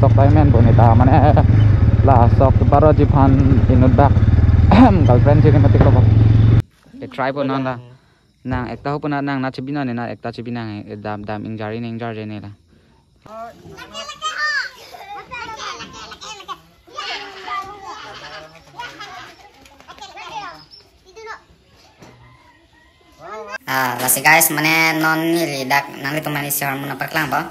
sok taimen po nita mane la sok baro jipan inut bak. Girlfriend sini mati ko e try po non la nang ekta ho puna nang na chibina ne na ekta chibina nge dam dam injari ne injar ne la Ah, lasi guys, mana non ni lidak nanti tu mana siapa mana perkelang ba,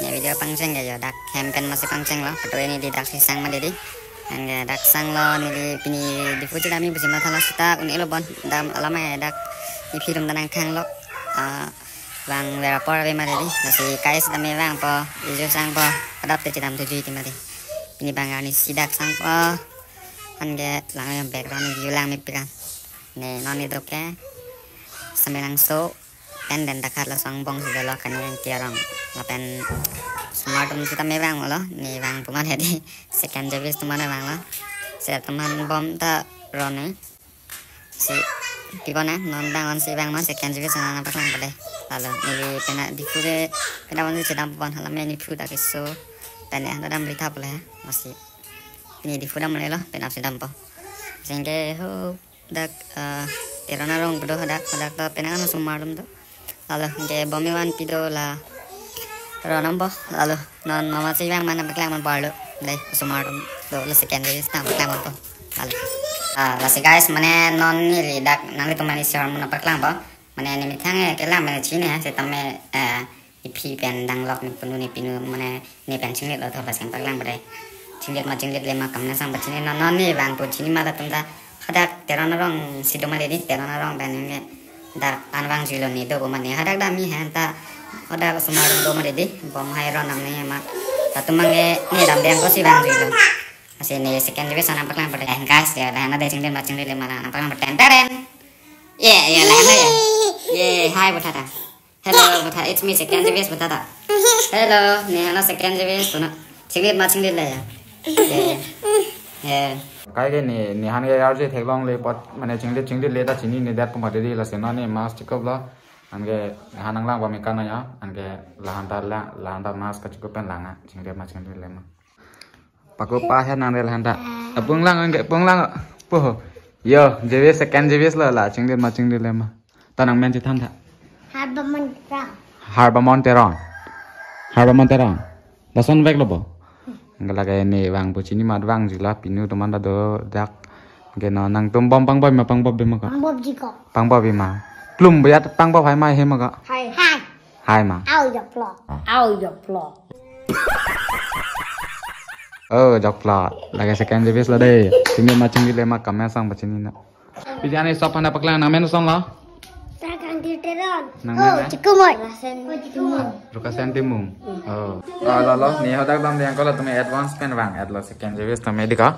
Ini video pangceng ya, dak. Campaign masih pangceng loh, betul ini di dak sang mana dedi. Ang eh, dak sang lo ni di pini di fuji dami busi mata lo sita uni lo bon. Dam alama ya dak. Ni film tanang kang lo. Ah, Wang vera por ave ma dedi, masih kais dami wang po, ijo sang po, kadap te cidam tujuh itu mati. Ini bang ni sidak sang po, angge lang yang background view lang mi pikan. ne non itu ke sembilan so pen dan dakar lo sang bong sudah lo kan yang tiarang lo pen smart um kita mewang lo. Ni wang puman hedi second jabis teman wang lo. Saya teman bom ta rone si pibona non bang on si bang non. Second jabis sana nampak lang pada lalu ni pena di pure pena wanti sedang halam ni pure tak so pena ada dalam berita boleh masih. Ini di pure mulai lo. Pena sedang po. Sehingga ho dak tirana rong bedo dak dak to penang no sumarum to lalu ge bomi wan pido la ronambo lalu non mama si bang mana baklang man parlo dai sumar do la secondary sta baklang to lalu ah la si guys mane non ni ri dak nang le pamani si hormon baklang ba mane ni mi thang ke la mane chi ne se tame eh ipi pen dang lok ni punu ni pinu mane ni pen ching le lo to ba sang baklang ba dai ching le ma ching le le ma kam na sang ba ching ne non non ni bang pu ching ma la tum da khadak terana rong sidoma le ni terana rong ban ne dak anwang jilo ni do bomani hadak da mi hanta hadak sumar do ma ledi bom hai ron nam ni ma tatumange ni dam deng ko si bang jilo. Asi ni second divis sana paklang pada en guys ya lah na de sing den macing le mana paklang pada teren ye ye lah na ye hai butata. Hello butata. It's me second divis butata. Hello ni hana second divis tuna singlet macing le ya. Ye ye cái कहीं नि निहान यार जो थेलो मैंने चिंगली चिंगली लेता चिनी निदेट पुमी लसेना मास्क चिकब लगे हानला बमी कान अनगे लहानदार ला लहानदार मास्क चिकु पेन लांग चिंगली मा चिंगली ले पाको पा हे नांगे लहानदा पुंग लांगे पुंग लांग पोहो। यो जेवीएस सेकेंड जेवीएस ला चिंगली मा चिंगली ले तना मेन चिथान था हार्बा मोंटेरोन हार्बा मोंटेरोन हार्बा मोंटेरोन दसन बैग लबो ngalaga ni wang bu chini mat wang jila pinu to manda do dak ge no nang tum bom pang boy ma pang bob be ma ka Bob jiko. pang bob be ma plum bu yat pang bob hai mai he ma ka Hai. Hai. hai ma Au ya plok. Au ya plok. ờ dọc plot laga second service la dei chini ma chini le ma kam sang ba chini na bijani sop hana paklang na men song la Teron. Nang nana. Cikumon. Rukasan timung. Oh. Oh lolo, ni hodak dam yang kalau tumi advance pen bang, advance second service tumi dika.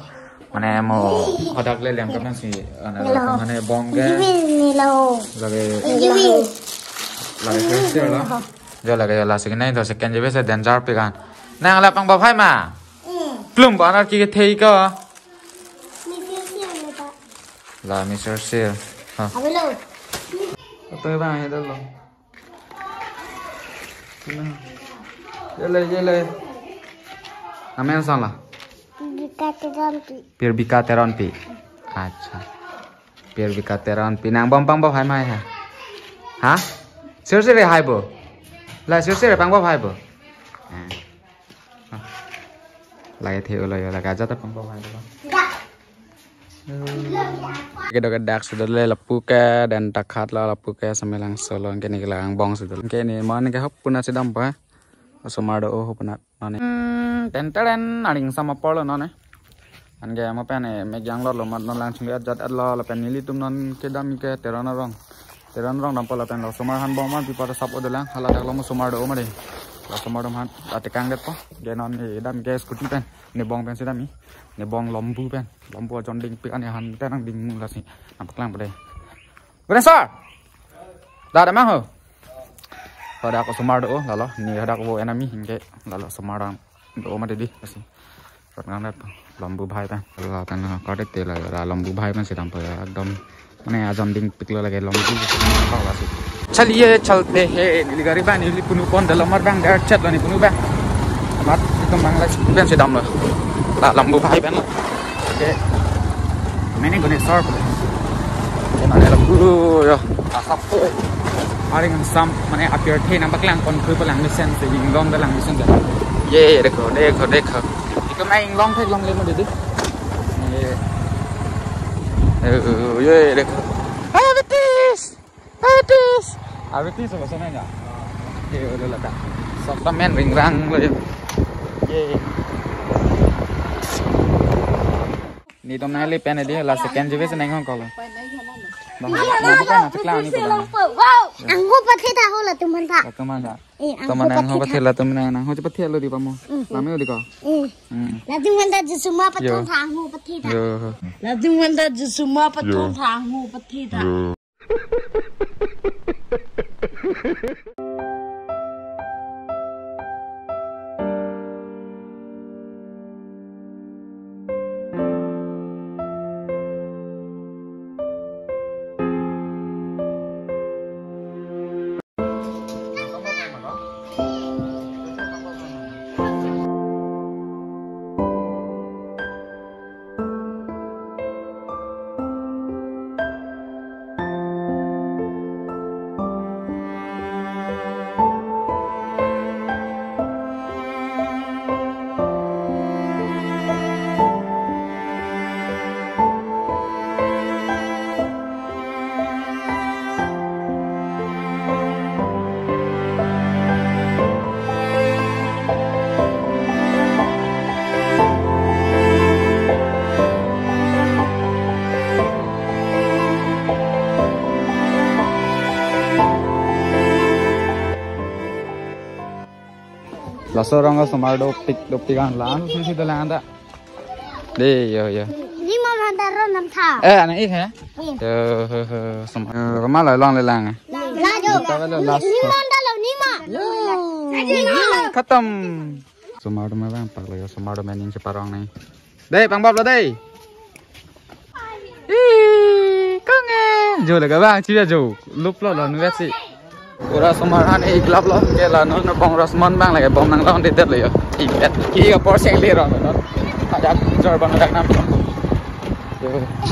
Mana mo hodak le yang kapan si ana mana bongga. Ini lo. Lagi. Lagi kerja lo. Jo lagi jo lagi kena itu second service dan jar pekan. Nang lapang bapai ma. Plum banar kiki tei ka. La, Mr. Seal. Huh. Hello. ತೆಗೆದಾಗಿದಲ್ಲ ಎಲೆ ಎಲೆ ನಮೇನು ಸಾಲ Pir bika teron pi. Acha. Pir bika teron pi. Nàng bom bom bom hai mai hả? Hả? Xíu xíu hai bộ, lại Là xíu xíu băng bom hai bờ. Lại theo lời là cả rất băng bom hai bộ. Tak. Kita kedak sudah le lapu ke dan takat la lapu ke semelang solong ke ni kelang bong sudah. Ke ni mana ke hop puna sedam pa. Somado oh puna nane. Ten ten aling sama polo nane. An ge ma pane me jang lo lo mat non lang chung at jat at lo la pen nili tum non ke dam ke terana rong. Teran rong dam pala pen lo somar han bong man pi pada sap odelang hala dak lo mo somar do ma de. la semua dom han ate kang det po ge non ni dam ge scooty pen ne bong pen sidam mi ne bong lombu pen lombu jon ding pik ane han te nang ding mung la si nampak lang pade Udah sir dah ada mah ho pada aku semar do lalu ni ada aku enemy hingga lalu semar do ma dedi kasi kat ngang dat lombu bhai pen lalu kan kade te la lombu bhai pen sidam po एकदम मैंने आजम दिन पिकलो लगे लॉन्ग चलिए चलते हैं नीली गाड़ी बैन नीली पुनु कौन दल मर बैंग डेट चट नी पुनु बैंग बात itu mangla ben là làm mua phải bán ok. Mấy này còn để sor cái này là cứ rồi. À sắp tới ari ngang sam mane appear the nam baklang kon khoi balang ni sen se ying long balang ni sen ja ye de ko de ko de ko ikam ai ying long the long le ma de de ye ye de ko avitis avitis avitis so so na ya ye ola la men ring rang le ye ni tom nai le pen de la second je se nai ngong kolo ba ma bu ka na chakla ani ko anggo pathe ta na ho pathe lo di ba mo la me di ko la tu man ta je suma patong tha ho pathe ta la tu man sơ Sorong ka sumar doptik doptik ang lan si si dalang anda. Đi giờ giờ. Đi mà lan ta ron nam tha. Ê anh ấy hả? Giờ sumar. Ừ, có má lại lon lại lang à? Lang đâu. Ni lon ta lâu ni mà. Ừ. Ừ. Khatam. Sumar đồ mày bang pak lại sumar đồ mày nín chụp rong này. Đây bang bắp là đây. con nghe. Dù là các bạn là chú lúc lo là nuốt gì. Ura samaran e glab lo ke la no bong rasman bang la ke bom nang lawan de det le yo. I ket ki ga por seng le ro no. Ta ja jor bang dak nam.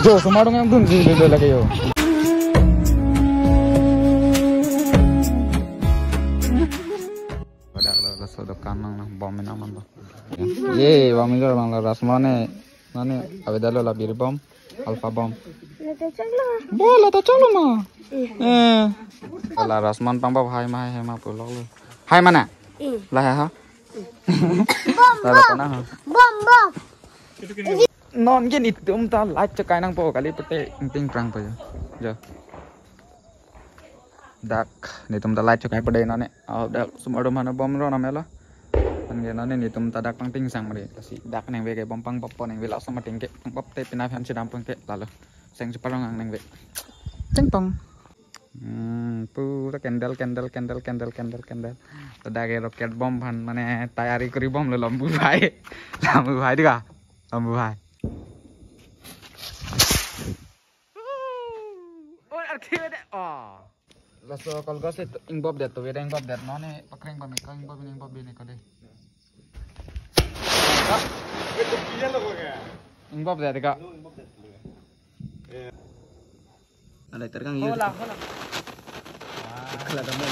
Jo samar ngam dun le le ke yo. Badak lo so dokan nang bom man lo. Ye bom jor bang la rasman e nane avedalo la bir bom alpha bom. Bola ta chalo ma. Eh. Là Rasman bang bab hai mai hai ma pu lo lu. Hai mana? Là hai ha. Là là kana ha. Bom bom. Non gen itum ta la cha kai nang po kali pete ting prang pa yo. Jo. Dak ni tum ta la cha kai pade na ne. Au dak sumado mana bom ro na mela. An ge na ne ni tum ta dak pang ting sang mari. Si dak nang ve ge bom pang pop nang ve la sama ting ke pop te pina phan chi dam pang ke la lo seng sepalong neng wek cengtong Hmm, pura kendal kendal kendal kendal kendal kendal. Tadage roket bom bhan mane tayari kori bom lo lambu bhai. Lambu bhai dika. Lambu bhai. Oh, arti deh Oh. Laso kalgas itu ingbob deh tuh, ada ingbob deh, Nane pakreng bami, kau ingbob ini ingbob ini kau deh. Ingbob deh deh Ingbob. Ada terkang iya hola hola kalau mom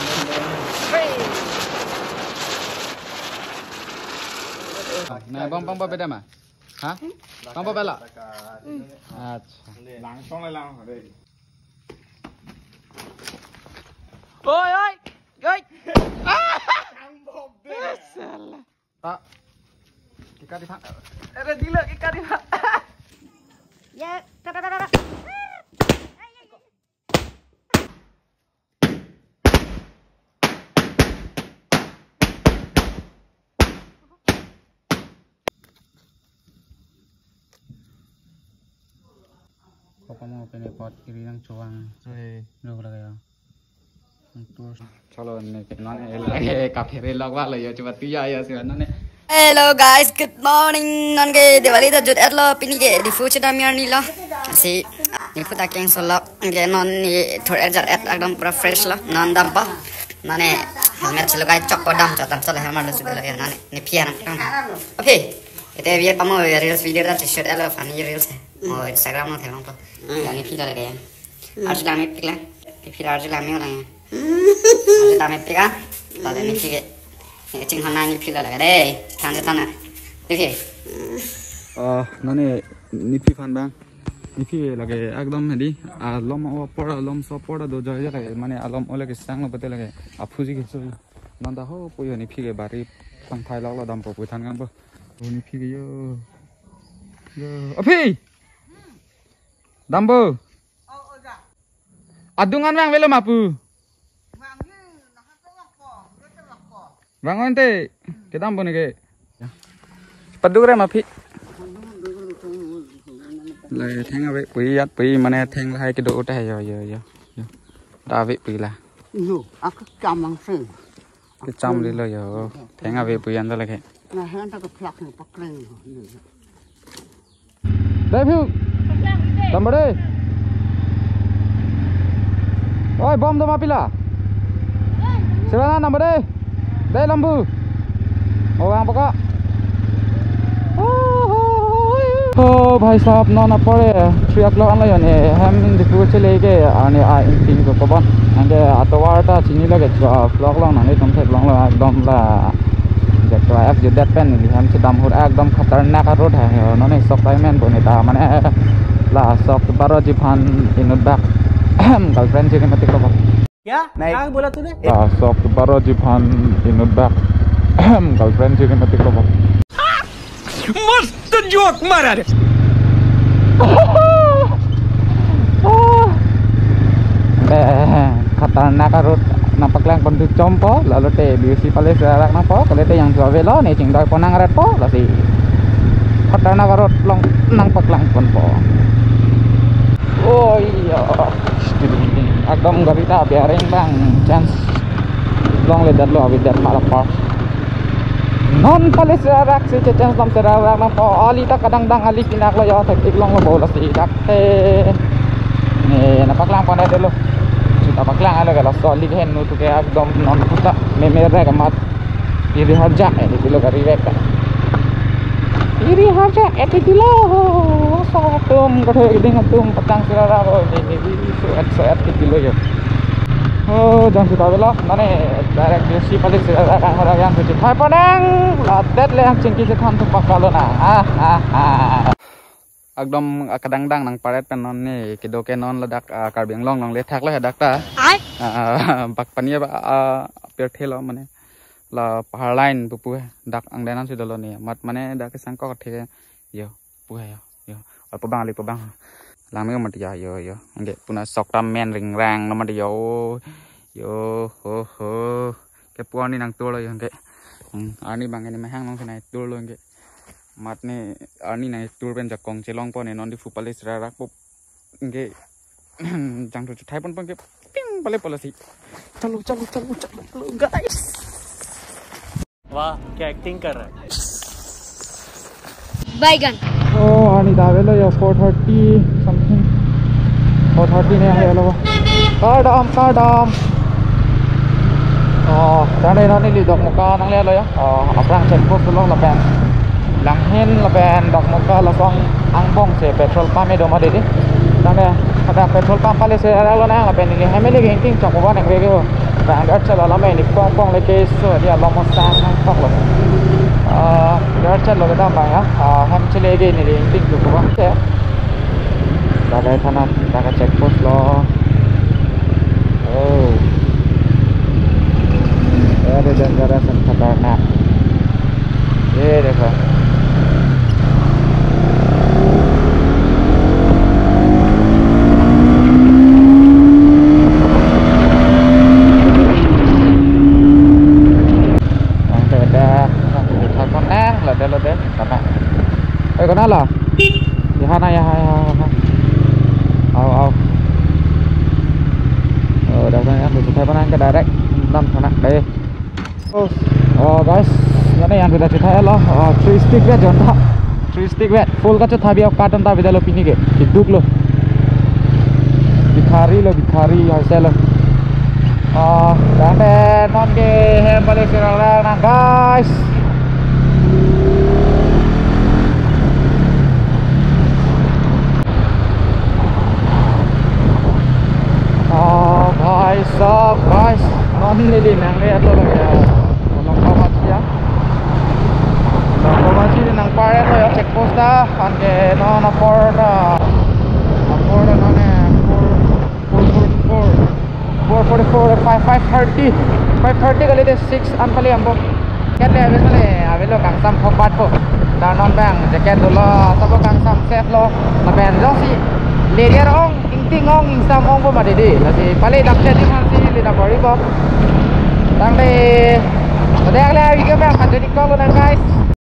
Nah, bang bang beda mah? Hah? Bang bela? Acha. langsung lah lang Oi oi. Oi. Ah! Salah. Pak. Kika di pak. Ada dila kika di pak có phải mua cái này dạ đó đó đó đó kamu pene pot kiri yang cuang lu kalau ya terus kalau nih kenal eh kafir lagi lah ya coba tiga ya sih nane hello guys good morning ನನಗೆ ದಿವಾಲಿದ ಜೊತೆ ಎಲ್ಲ ಪಿನಿಗೆ ಡಿಫು ಚಿಡಮಿ ಅಣ್ಣಿಲ್ಲ ಸಿ ಡಿಫು ತಾಕಿ ಹೆಂಗೆ ಸೊಲ್ಲ ನನಗೆ ನಾನು ಥೋಡೆ ಜರ ಎತ್ತಾಗಡಮ್ ಪೂರ ಫ್ರೆಶ್ ಲ ನಾನು ದಪ್ಪ ನಾನೇ ಹೆಲ್ಮೆಟ್ ಚಲೋ ಗಾಯ್ ಚಪ್ಪ ಡಮ್ ಚ ತಮ್ ಚಲ ಹೆಲ್ಮೆಟ್ ಸಿಗಲ್ಲ ನಾನೇ ನಿಫಿ ಅನ್ನ ಓಕೆ ಇದೆ ವಿಯರ್ ಪಮ್ಮ ರೀಲ್ಸ್ ವಿಡಿಯೋ ಟಿ ಶರ್ಟ್ ಎಲ್ಲ ಫನಿ ರೀಲ್ಸ್ ಇನ್ಸ್ಟಾಗ್ರಾಮ್ ನೋಡಿ ಹೆಂಗೆ ನಾನು ಫೀಲ್ ಆಗಲ್ಲ ಅರ್ಜಿ ಲಾಮೆ ಪಿಕ್ಲ ಫೀಲ್ ಅರ್ಜಿ ಲಾಮೆ ಅಲ್ಲ ಅರ್ಜಿ ಲಾಮೆ ಪಿಕ ಅದೇ ನಿಫಿಗೆ 이게 지금 하나 니피가 나가래. 다음에 하나. 이렇게. 어, 나네 니피 반반. 니피 라게 아그덤 해디 아 롬마 오 포라 롬 소포라 도 저야게 마네 알롬 올레게 상노 바텔레게 아 푸지게 소 난다 호 포요 니피게 바리 상타이 라라 담포 부탄 간보 오 니피게 요 어피 담보 어 오자 아둥안 왕 벨로 마푸 Bangonte, kita ampun ke. Padu kira mafi. Lai thang abe pui yat pui mana thang lai ke do utai yo yo yo. ta abe pui lah. Yo, aku camang sen. Ke cam li lo yo. Thang abe pui anda lagi. Nah, hang tak keplak ni pakreng. Dah view. Tambah deh. Oi, bom đâu tu mapi lah. Sebana tambah đây. Dahil lambu. Orang pokok. তো ভাই সাহেব না পরে থ্রি ও ক্লক আনলাই নে হ্যাম দেখু চলে গে আনে আই তিন কো কবন আগে আতওয়ারটা চিনি লাগে ক্লক লং না একদম থেকে লং একদম লা দেখো এক যে দ্যাট পেন নি হ্যাম দাম হোর একদম খতরনাক রোড হ্যাঁ না না সব টাইম মেন বনে তা মানে লা সব বারো জি ফান ইনুদ ব্যাক গার্লফ্রেন্ড জিনে মতে কবন गर्लफ्रेंड जी ने मत करो क्या क्या बोला तूने ला सब बारो जी फान इन बैक गर्लफ्रेंड जी ने मत करो मस्त जोक मारा रे खतरनाक road nampak lang pun compo lalu te beauty palace serak napa kalau te yang dua velo ni cing doi ponang red po lah si khatanak road long nampak lang pun po oh iya agam garita biaring bang. Chance. Long le dadlo abi dat malah pas non palace serak si chance lam serak napa ali ta kadang dang ali pinak lo yo tak iklong lo bola si dak te. Ni nampak lang pon ada lo. Kita paklang ala kalau soal lihat nu tu kayak dom non kita memerah kemat iri harga ini kilo kari reka iri harga itu kilo satum kau dengan tum petang sirara ini ini suat suat kilo ya oh jangan kita belok mana direct di pada sirara kan orang yang kecil hai padang latet le yang cingki setan tu pakalo na ah ah ah একদম kadang dang nang paret pen non ni kido ke non ladak karbing long long le thak la dak ta bak pania ba per thelo mane la pahar line pu pu dak ang denan si dolo ni mat mane dak sang ko the yo pu yo lebang lebang lang mereka mati ya yo yo enggak punya sok ramen ring rang lama dia yo yo ho ho ke puan ini nang tuh lo yo enggak ani bang ini mahang nang kena tuh lo enggak mat ni ani nang tuh pen jakong celong pon non di fupalis rarak pop enggak jang tuh cutai pon pon enggak ping balik pola sih चलो चलो चलो चलो चलो गाइस वाह क्या एक्टिंग कर रहा है बैगन Oh, and it's available 430 something. 430 ne available. Car dam, car dam. Oh, dane no ni dok muka nang le lo ya. Oh, aprang check post lo la ban. Lang hen la ban dok muka la song ang bong se petrol pump me do ma de de. Dane kada petrol pump pale se ara lo na la ban ni hemele ge ting chok ba nang ve ge. Bang gat chala la me ni pong pong le ke so dia lo mo sang nang tok lo. Garcha Logada Maya Hamchilege Niri Inting Lukuwa Dagai Thana Daga Checkpost Law Oh Very dangerous and khatarnak dahil oh, 3 stick wet yun ta 3 stick wet full ka chut habi cotton ta bidalo pinige kiduk lo bikhari lo bikhari haisel lo ah dame non ge hem balik sirang na guys भाई साहब भाई नॉन ले लेना तो लग गया grande, no, no porta. No porta non è 444 5:30 5:30 ก็เลยได้6อันไปเลยอ่ะบ่แค่แต่เวลาเลยอ่ะเวลากันซ้ําพบปัดพบดาวนอนแบงจะแกดูรอซะบ่กันซ้ําเซฟรอแล้วแบนจังสิเลเดียร์อ้องติ๊งๆอ้องอินซ้ําอ้องบ่มาดีๆแล้วสิไปเลยดับแค่ที่ฮันซีเลยดับบ่รีบ่ตั้งแต่แสดงแล้วอีกก็แบงคันจะดิกอลกันไกด์